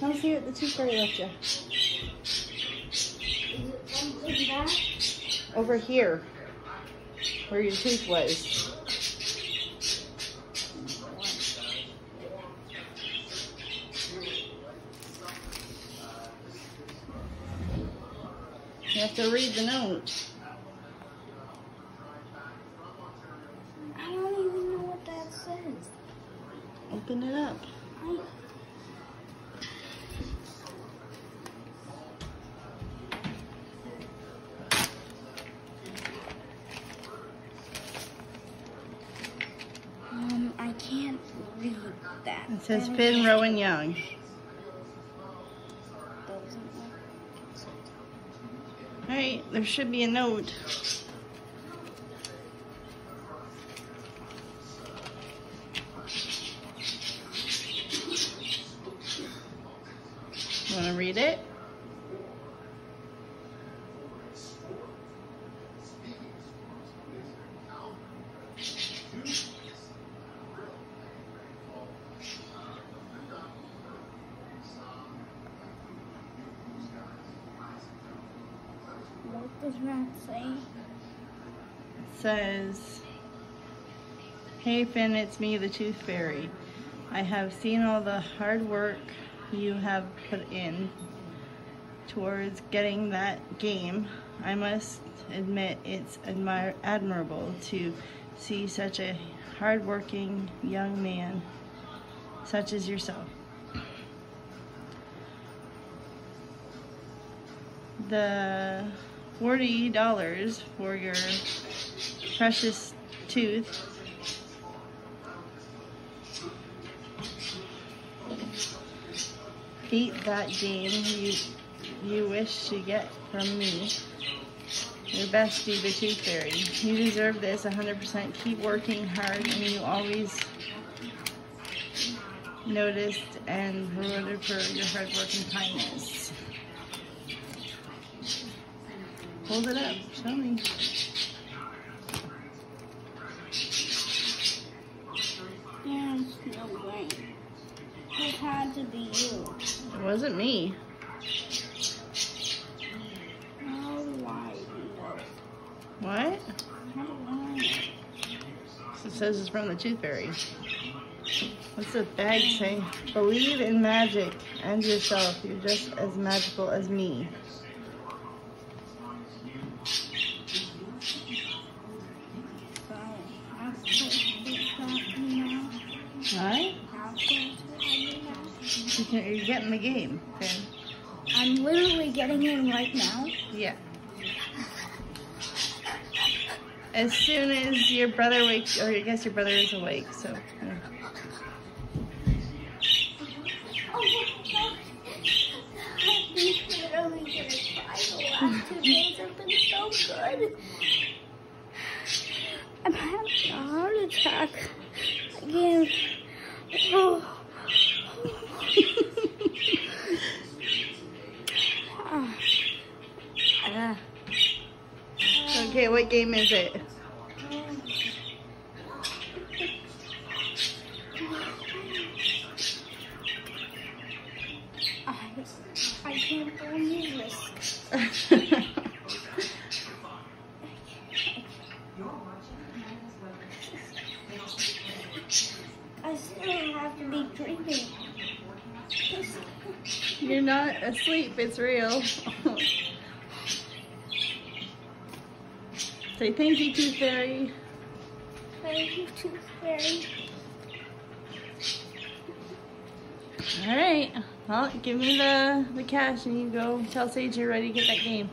Come see what the tooth fairy left you. Is it something back? Over here, where your tooth was. You have to read the note. I don't even know what that says. Open it up. I... It says Finn Rowan Young. doesn't Alright, there should be a note. Want to read it? Does that say? It says, Hey Finn, it's me, the Tooth Fairy. I have seen all the hard work you have put in towards getting that game. I must admit it's admir- admirable to see such a hardworking young man such as yourself. The $40 for your precious tooth. Beat that game you you wish to get from me. Your best be the tooth fairy. You deserve this 100%. Keep working hard and you always noticed and rewarded for your hard work and kindness. Hold it up. Show me. There's no way. It had to be you. It wasn't me. How do I know? What? How do I know? It says it's from the Tooth Fairy. What's the bag say? Believe in magic and yourself. You're just as magical as me. So, how close to talking now? Alright? How close are you now? You can, you're getting the game. Finn. I'm literally getting in right now. Yeah. As soon as your brother wakes, or I guess your brother is awake, so. yeah. Oh my god. I've been literally gonna cry the last two days have been so good. I'm having a heart attack again. Oh. Okay, what game is it? I, I can't believe this. I still have to be dreaming. You're not asleep, it's real. Say thank you, Tooth Fairy. Thank you, Tooth Fairy. Alright, well, give me the, the cash and you go tell Sage you're ready to get that game.